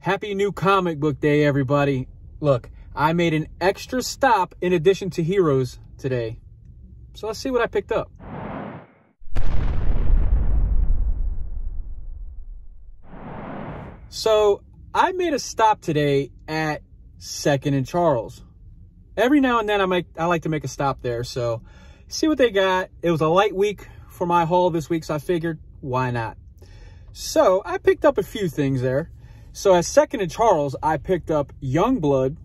Happy new comic book day, everybody. Look, I made an extra stop in addition to Heroes today. So let's see what I picked up. So I made a stop today at Second and Charles. Every now and then I make I like to make a stop there. So see what they got. It was a light week for my haul this week, so I figured why not? So I picked up a few things there. So at Second and Charles, I picked up Youngblood,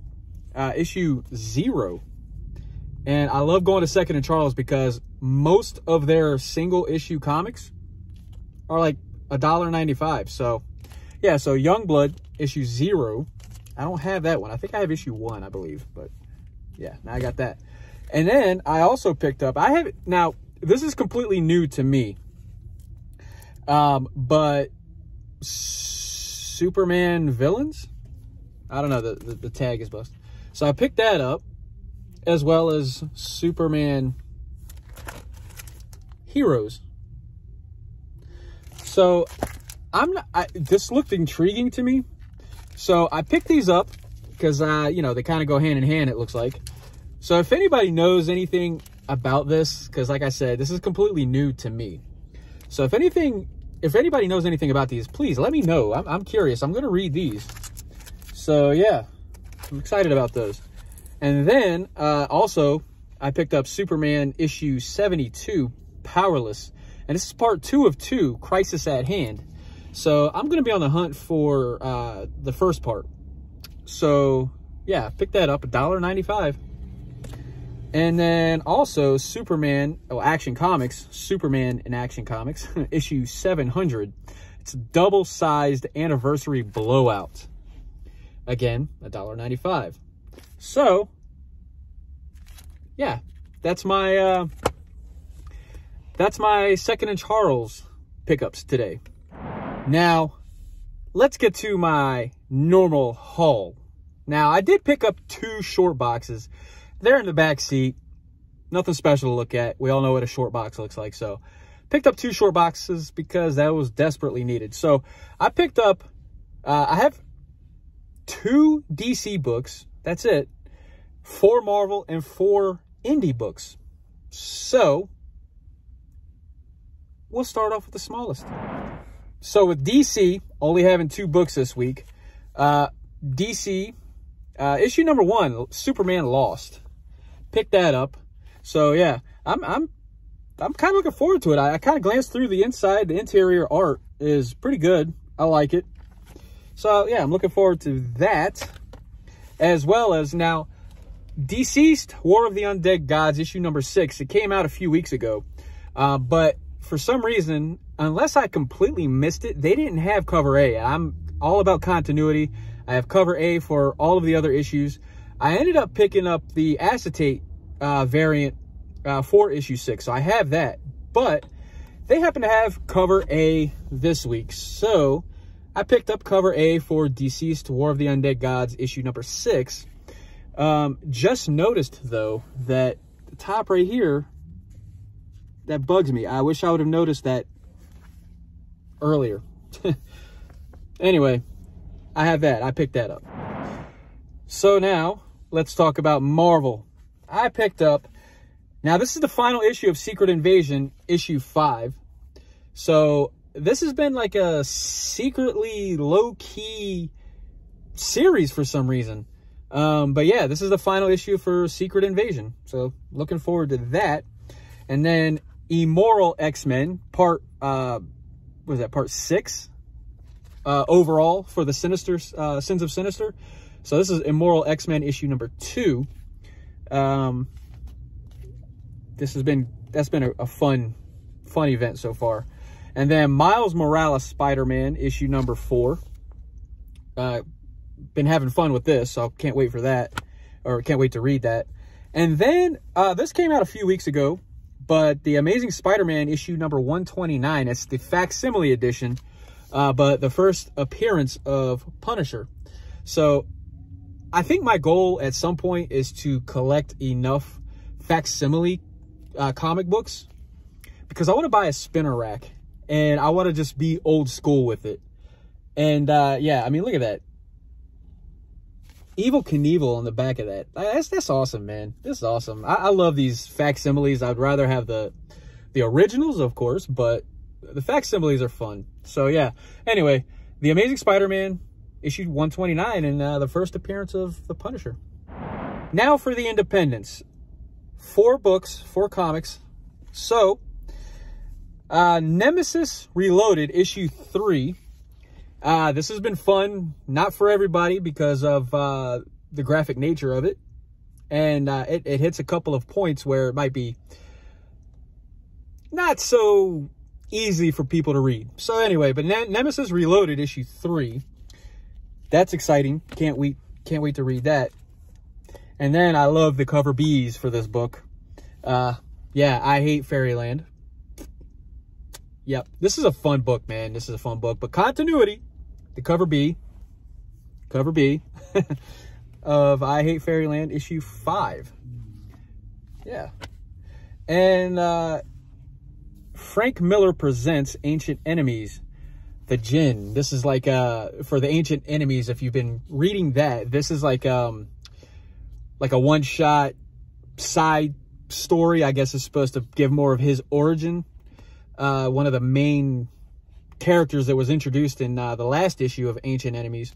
uh, issue zero. And I love going to Second and Charles because most of their single issue comics are like a dollar ninety-five. So yeah, so Youngblood issue zero. I don't have that one. I think I have issue one, I believe. But yeah, now I got that. And then I also picked up, I have, now this is completely new to me. Um, but Superman villains? I don't know, the, the, the tag is busted. So I picked that up as well as Superman Heroes. So I'm not, I, this looked intriguing to me. So I picked these up because, uh, you know, they kind of go hand in hand, it looks like. So if anybody knows anything about this, because like I said, this is completely new to me. So if anything, if anybody knows anything about these, please let me know. I'm, I'm curious. I'm going to read these. So yeah, I'm excited about those. And then uh, also, I picked up Superman issue 72, Powerless. And this is part two of two, Crisis at Hand. So I'm going to be on the hunt for uh, the first part. So yeah, pick that up, $1.95. And then also Superman, oh, Action Comics, Superman in Action Comics, issue 700. It's double-sized anniversary blowout. Again, $1.95. So, yeah, that's my, uh, that's my second and Charles pickups today. Now, let's get to my normal haul. Now, I did pick up two short boxes they're in the back seat. Nothing special to look at. We all know what a short box looks like. So picked up two short boxes because that was desperately needed. So I picked up, uh, I have two DC books. That's it. Four Marvel and four indie books. So we'll start off with the smallest. So with DC, only having two books this week, uh, DC, uh, issue number one, Superman Lost pick that up. So yeah, I'm I'm I'm kind of looking forward to it. I, I kind of glanced through the inside. The interior art is pretty good. I like it. So yeah, I'm looking forward to that. As well as now, DCeased War of the Undead Gods issue number six. It came out a few weeks ago. Uh, but for some reason, unless I completely missed it, they didn't have cover A. I'm all about continuity. I have cover A for all of the other issues. I ended up picking up the acetate uh, variant uh, for issue six. So I have that, but they happen to have cover A this week. So I picked up cover A for DCeased War of the Undead Gods issue number six. Um, just noticed though that the top right here, that bugs me. I wish I would have noticed that earlier. anyway, I have that. I picked that up. So now let's talk about Marvel. I picked up, now this is the final issue of Secret Invasion, issue five. So this has been like a secretly low-key series for some reason. Um, but yeah, this is the final issue for Secret Invasion. So looking forward to that. And then Immoral X-Men, part, uh, was that, part six? Uh, overall for the Sinister, uh, Sins of Sinister. So this is Immoral X-Men issue number two. Um, this has been, that's been a, a fun, fun event so far. And then Miles Morales Spider-Man issue number four. Uh, been having fun with this, so can't wait for that, or can't wait to read that. And then uh, this came out a few weeks ago, but the Amazing Spider-Man issue number 129, it's the facsimile edition, uh, but the first appearance of Punisher. So I think my goal at some point is to collect enough facsimile uh, comic books because I want to buy a spinner rack and I want to just be old school with it. And uh, yeah, I mean, look at that. Evel Knievel on the back of that. That's that's awesome, man. This is awesome. I, I love these facsimiles. I'd rather have the the originals, of course, but the facsimiles are fun. So yeah. Anyway, the Amazing Spider-Man issued 129 and uh, the first appearance of the Punisher. Now for the Independents. Four books, four comics. So, uh, Nemesis Reloaded, issue three. Uh, this has been fun, not for everybody because of uh, the graphic nature of it. And uh, it, it hits a couple of points where it might be not so easy for people to read. So anyway, but ne Nemesis Reloaded, issue three. That's exciting. Can't wait. Can't wait to read that. And then I love the cover bees for this book. Uh, yeah, I hate Fairyland. Yep, this is a fun book, man. This is a fun book. But continuity, the cover B, cover B of I Hate Fairyland issue five. Yeah. And uh, Frank Miller presents Ancient Enemies, the Djinn. This is like uh, for the Ancient Enemies. If you've been reading that, this is like um, like a one shot side story, I guess is supposed to give more of his origin. Uh, one of the main characters that was introduced in uh, the last issue of Ancient Enemies.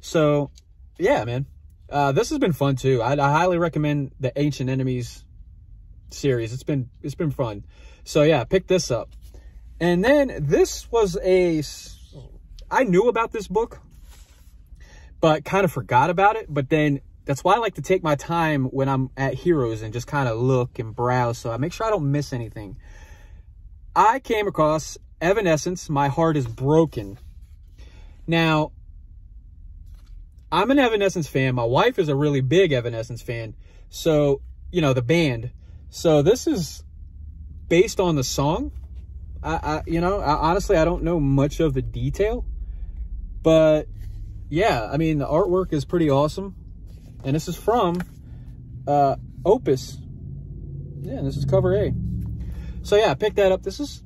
So, yeah, man. Uh, this has been fun too. I, I highly recommend the Ancient Enemies series. It's been it's been fun. So yeah, pick this up. And then this was a I knew about this book, but kind of forgot about it. But then that's why I like to take my time when I'm at Heroes and just kind of look and browse so I make sure I don't miss anything. I came across Evanescence, My Heart is Broken. Now, I'm an Evanescence fan. My wife is a really big Evanescence fan. So, you know, the band. So this is based on the song. I, I you know, I, honestly, I don't know much of the detail. But, yeah, I mean, the artwork is pretty awesome. And this is from uh, Opus. Yeah, this is cover A. So yeah, pick that up. This is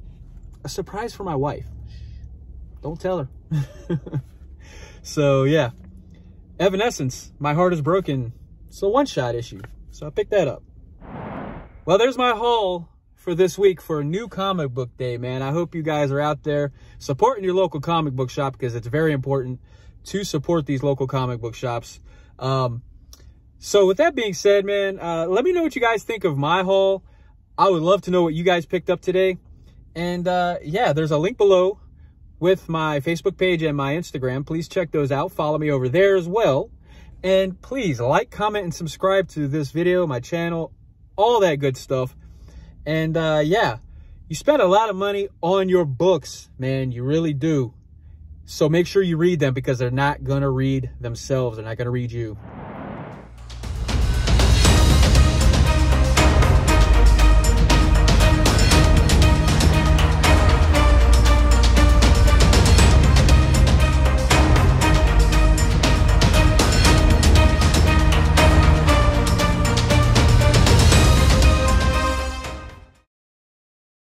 a surprise for my wife. Don't tell her. so yeah, Evanescence, My Heart is Broken. It's a one-shot issue. So I picked that up. Well, there's my haul for this week for a new comic book day, man. I hope you guys are out there supporting your local comic book shop because it's very important to support these local comic book shops. Um, so with that being said, man, uh, let me know what you guys think of my haul. I would love to know what you guys picked up today. And uh, yeah, there's a link below with my Facebook page and my Instagram. Please check those out. Follow me over there as well. And please like, comment, and subscribe to this video, my channel, all that good stuff. And uh, yeah, you spend a lot of money on your books, man. You really do. So make sure you read them because they're not going to read themselves. They're not going to read you.